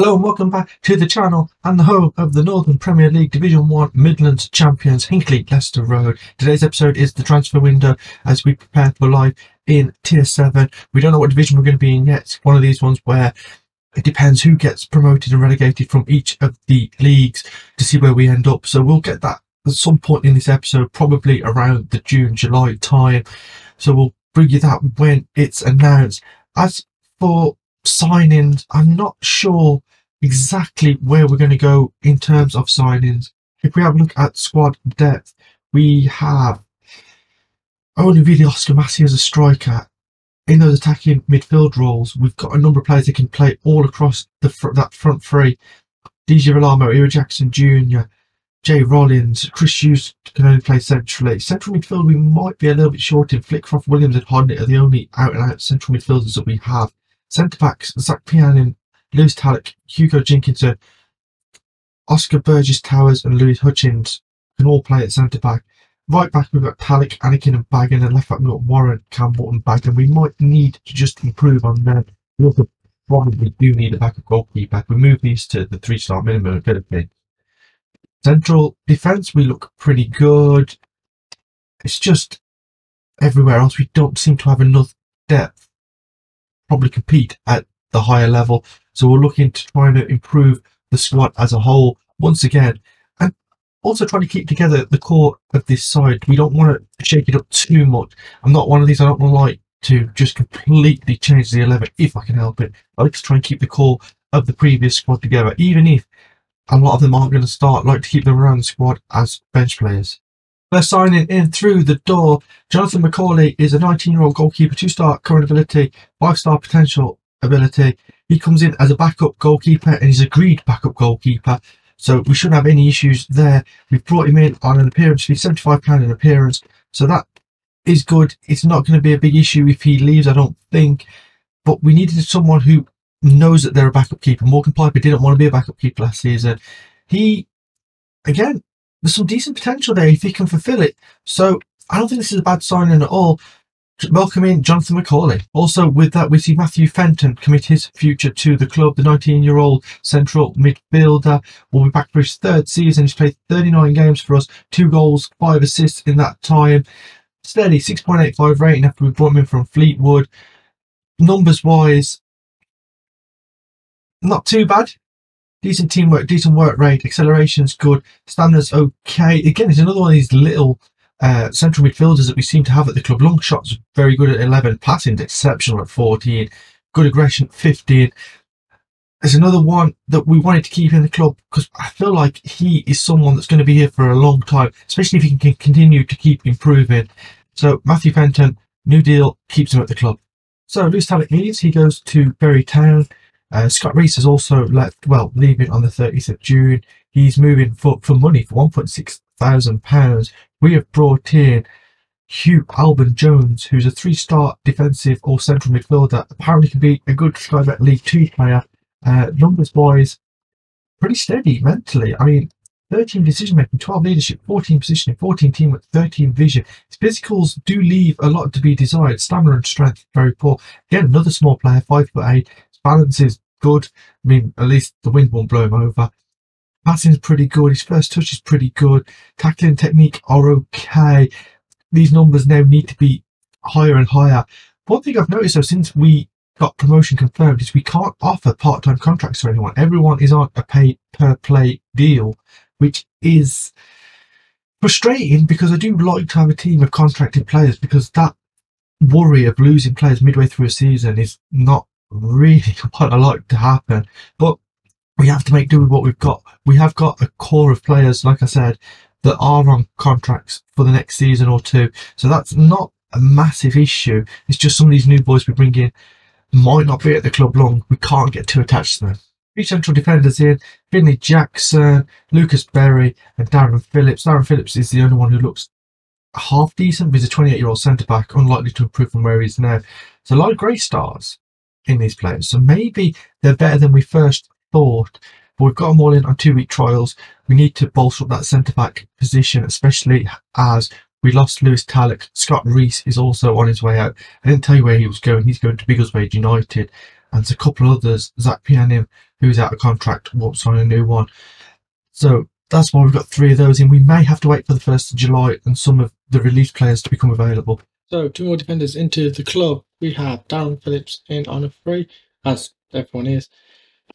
Hello and welcome back to the channel and the home of the Northern Premier League Division 1 Midlands champions Hinckley Leicester Road. Today's episode is the transfer window as we prepare for life in Tier 7. We don't know what division we're going to be in yet. It's one of these ones where it depends who gets promoted and relegated from each of the leagues to see where we end up. So we'll get that at some point in this episode, probably around the June, July time. So we'll bring you that when it's announced. As for signings, I'm not sure exactly where we're going to go in terms of signings. If we have a look at squad depth, we have only really Oscar Massey as a striker. In those attacking midfield roles, we've got a number of players that can play all across the fr that front three. DJ Vilamo, Era Jackson Jr., Jay Rollins, Chris Hughes can only play centrally. Central midfield, we might be a little bit short in Flickcroft, Williams and Hodnett are the only out and out central midfielders that we have. Centre backs, Zach Pianin, Lewis Tallock, Hugo Jenkinson, Oscar Burgess Towers, and Lewis Hutchins can all play at centre back. Right back, we've got Tallock, Anakin, and Bagan, and left back, we've got Warren, Campbell, and Bagan. We might need to just improve on that. We also probably do need a backup goalkeeper. We move these to the three star minimum ability. Central defence, we look pretty good. It's just everywhere else, we don't seem to have enough depth probably compete at the higher level. So we're looking to try and improve the squad as a whole once again. And also trying to keep together the core of this side. We don't want to shake it up too much. I'm not one of these, I don't to like to just completely change the 11 if I can help it. I like to try and keep the core of the previous squad together, even if a lot of them aren't going to start. I like to keep them around the squad as bench players. First signing in through the door, Jonathan McCauley is a 19-year-old goalkeeper, two-star current ability, five-star potential ability. He comes in as a backup goalkeeper and he's agreed backup goalkeeper. So we shouldn't have any issues there. We've brought him in on an appearance fee, £75 an appearance. So that is good. It's not going to be a big issue if he leaves, I don't think. But we needed someone who knows that they're a backup keeper. Morgan Piper didn't want to be a backup keeper last season. He, again, there's some decent potential there if he can fulfill it. So I don't think this is a bad signing at all. Welcome in Jonathan McCauley. Also with that, we see Matthew Fenton commit his future to the club. The 19-year-old central midfielder will be back for his third season. He's played 39 games for us, two goals, five assists in that time. Steady 6.85 rating after we brought him in from Fleetwood. Numbers wise, not too bad decent teamwork, decent work rate, acceleration's good, standards okay. Again, it's another one of these little uh, central midfielders that we seem to have at the club. Long shots very good at 11, passing's exceptional at 14, good aggression at 15. There's another one that we wanted to keep in the club because I feel like he is someone that's going to be here for a long time, especially if he can continue to keep improving. So Matthew Fenton, new deal, keeps him at the club. So Lewis Tallock leaves, he goes to Bury Town. Uh, Scott Reese has also left, well, leaving on the 30th of June. He's moving for, for money, for 1.6 thousand pounds. We have brought in Hugh Alban Jones, who's a three-star defensive or central midfielder. Apparently can be a good Bet League 2 player. Uh, Numbers-wise, pretty steady mentally. I mean, 13 decision making, 12 leadership, 14 positioning, 14 teamwork, 13 vision. His physicals do leave a lot to be desired. Stamina and strength very poor. Again, another small player, 5 foot 8 balance is good. I mean, at least the wind won't blow him over. Passing is pretty good. His first touch is pretty good. Tackling technique are okay. These numbers now need to be higher and higher. One thing I've noticed though, since we got promotion confirmed, is we can't offer part-time contracts to anyone. Everyone is on a pay per play deal, which is frustrating because I do like to have a team of contracted players because that worry of losing players midway through a season is not really what I like to happen. But we have to make do with what we've got. We have got a core of players, like I said, that are on contracts for the next season or two. So that's not a massive issue. It's just some of these new boys we bring in might not be at the club long. We can't get too attached to them. Three central defenders in, Finley Jackson, Lucas Berry and Darren Phillips. Darren Phillips is the only one who looks half decent. He's a 28 year old centre back, unlikely to improve from where he is now. So a lot of grey stars in these players. So maybe they're better than we first thought. But we've got them all in on two week trials. We need to bolster up that centre back position, especially as we lost Lewis Tallock. Scott Reese is also on his way out. I didn't tell you where he was going. He's going to Biggleswade United. and there's a couple of others. Zach Pianim, who's out of contract, won't a new one. So that's why we've got three of those in. We may have to wait for the 1st of July and some of the released players to become available. So two more defenders into the club. We have Darren Phillips in on a free, as everyone is.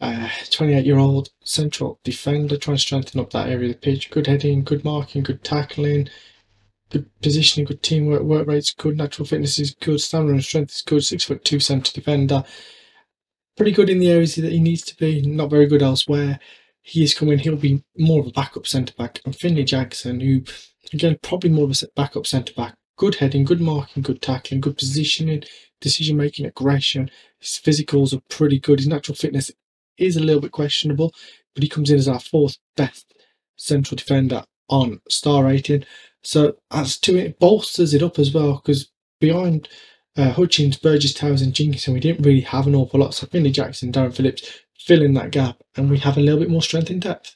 28 uh, year old central defender trying to strengthen up that area of the pitch. Good heading, good marking, good tackling, good positioning, good teamwork, work rates, good natural fitness is good, stamina and strength is good. Six foot two centre defender. Pretty good in the areas that he needs to be, not very good elsewhere. He is coming, he'll be more of a backup centre back. And Finley Jackson, who again probably more of a backup centre back. Good heading, good marking, good tackling, good positioning, decision making, aggression. His physicals are pretty good. His natural fitness is a little bit questionable, but he comes in as our fourth best central defender on star rating. So that's to it bolsters it up as well because behind uh, Hutchins, Burgess Towers, and Jenkinson, we didn't really have an awful lot. So Finley Jackson, Darren Phillips fill in that gap, and we have a little bit more strength in depth.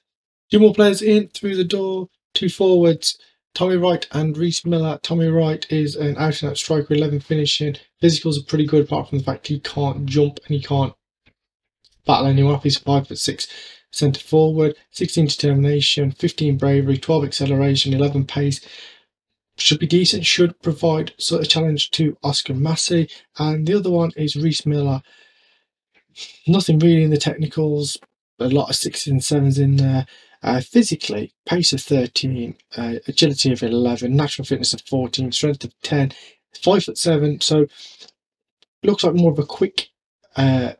Two more players in through the door, two forwards. Tommy Wright and Reese Miller. Tommy Wright is an out and out striker, 11 finishing. Physicals are pretty good apart from the fact he can't jump and he can't battle anyone off. He's 5 foot 6 centre forward, 16 determination, 15 bravery, 12 acceleration, 11 pace. Should be decent, should provide sort of challenge to Oscar Massey. And the other one is Reese Miller. Nothing really in the technicals, a lot of sixes and sevens in there. Uh, physically, pace of 13, uh, agility of 11, natural fitness of 14, strength of 10, 5 foot 7. So looks like more of a quick uh,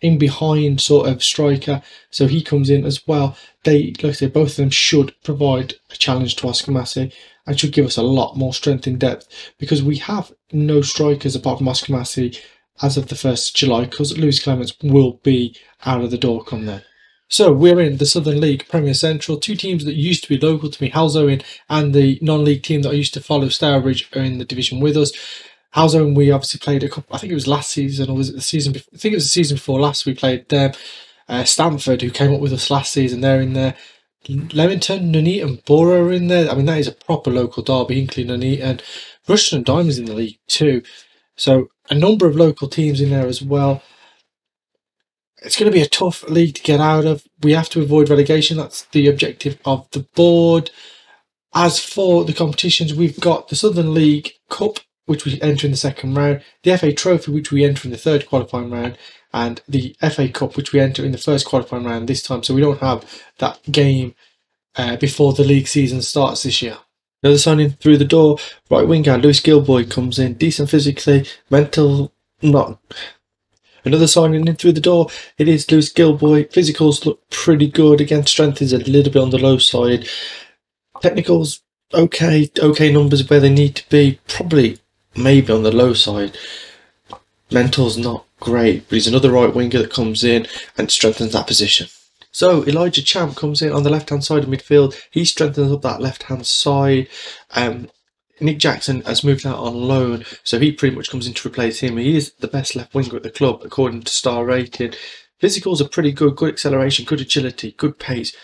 in behind sort of striker. So he comes in as well. They, like I say, both of them should provide a challenge to Oscar Massey and should give us a lot more strength in depth because we have no strikers apart from Oscar Massey as of the 1st of July because Lewis Clements will be out of the door come then. So we're in the Southern League Premier Central. Two teams that used to be local to me, Halesowen and the non-league team that I used to follow, Stourbridge, are in the division with us. Halesowen, we obviously played a couple. I think it was last season, or was it the season? Before, I think it was the season before last. We played them. Uh, Stamford, who came up with us last season, they're in there. Leamington, Nuneaton, Borough are in there. I mean, that is a proper local derby. Hinckley, Nuneaton, and Rushden and Diamonds in the league too. So a number of local teams in there as well it's going to be a tough league to get out of. We have to avoid relegation. That's the objective of the board. As for the competitions, we've got the Southern League Cup, which we enter in the second round, the FA Trophy, which we enter in the third qualifying round, and the FA Cup, which we enter in the first qualifying round this time. So we don't have that game uh, before the league season starts this year. Another signing through the door, right winger Lewis Gilboy comes in, decent physically, mental, not Another signing in through the door, it is Lewis Gilboy. Physicals look pretty good. Again, strength is a little bit on the low side. Technicals, okay, okay numbers where they need to be. Probably, maybe on the low side. Mental's not great, but he's another right winger that comes in and strengthens that position. So Elijah Champ comes in on the left hand side of midfield. He strengthens up that left hand side. Um, Nick Jackson has moved out on loan, so he pretty much comes in to replace him. He is the best left winger at the club, according to Star Rating. Physicals are pretty good, good acceleration, good agility, good pace,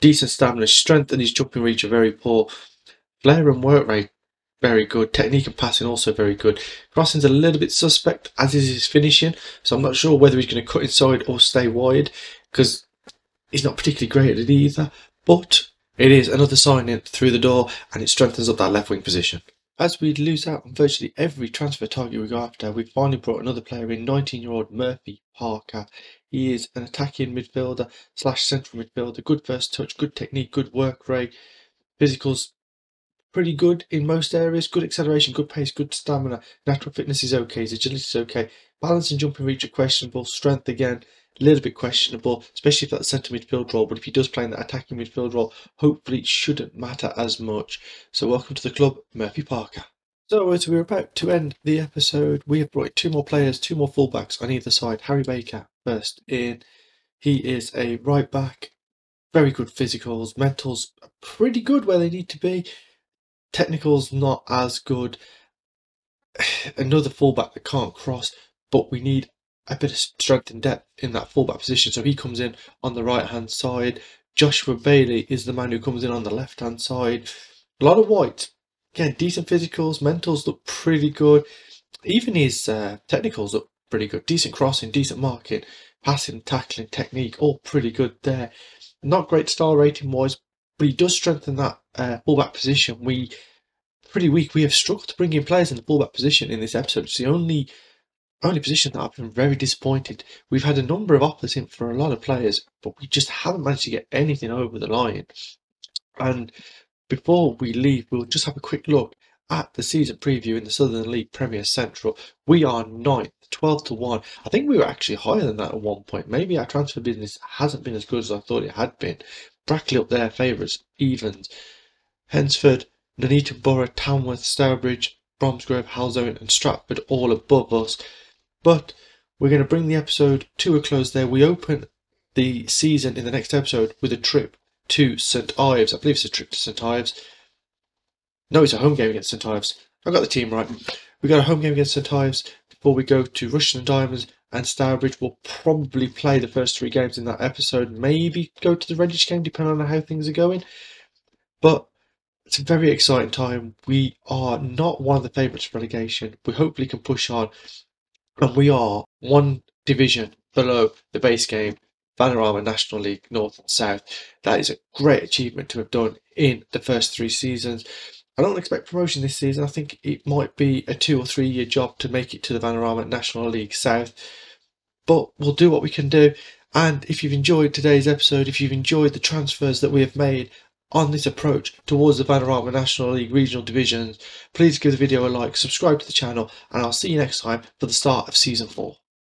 decent stamina. Strength and his jumping reach are very poor. Flair and work rate, very good. Technique and passing also very good. Crossing's a little bit suspect, as is his finishing, so I'm not sure whether he's going to cut inside or stay wide, because he's not particularly great at it either. But it is another signing through the door and it strengthens up that left wing position. As we lose out on virtually every transfer target we go after, we finally brought another player in, 19 year old Murphy Parker. He is an attacking midfielder slash central midfielder, good first touch, good technique, good work rate, physicals pretty good in most areas, good acceleration, good pace, good stamina, natural fitness is okay, his agility is okay, balance and jumping reach are questionable, strength again, a little bit questionable, especially if that's centre midfield role. But if he does play in that attacking midfield role, hopefully it shouldn't matter as much. So welcome to the club, Murphy Parker. So as we're about to end the episode, we have brought two more players, two more fullbacks on either side. Harry Baker first in. He is a right back, very good physicals, mentals pretty good where they need to be. Technicals not as good. Another fullback that can't cross, but we need a bit of strength and depth in that fullback position. So he comes in on the right hand side. Joshua Bailey is the man who comes in on the left hand side. A lot of white. Again, decent physicals. Mentals look pretty good. Even his uh, technicals look pretty good. Decent crossing, decent marking, passing, tackling, technique, all pretty good there. Not great star rating wise, but he does strengthen that uh, fullback position. We pretty weak. We have struggled to bring in players in the fullback position in this episode. It's the only only position that I've been very disappointed. We've had a number of offers in for a lot of players, but we just haven't managed to get anything over the line. And before we leave, we'll just have a quick look at the season preview in the Southern League Premier Central. We are ninth, 12 to 1. I think we were actually higher than that at one point. Maybe our transfer business hasn't been as good as I thought it had been. Brackley up there favourites, evens. Hednesford, Nuneaton Borough, Tamworth, Stourbridge, Bromsgrove, Halesowen, and Stratford all above us. But we're going to bring the episode to a close there. We open the season in the next episode with a trip to St Ives. I believe it's a trip to St Ives. No, it's a home game against St Ives. I got the team right. We got a home game against St Ives before we go to Rushden Diamonds and Stourbridge. We'll probably play the first three games in that episode. Maybe go to the Redditch game depending on how things are going. But it's a very exciting time. We are not one of the favourites for relegation. We hopefully can push on and we are one division below the base game, Vanarama National League North and South. That is a great achievement to have done in the first three seasons. I don't expect promotion this season. I think it might be a two or three year job to make it to the Vanarama National League South. But we'll do what we can do. And if you've enjoyed today's episode, if you've enjoyed the transfers that we have made, on this approach towards the Vanarama National League regional divisions, please give the video a like, subscribe to the channel, and I'll see you next time for the start of season 4.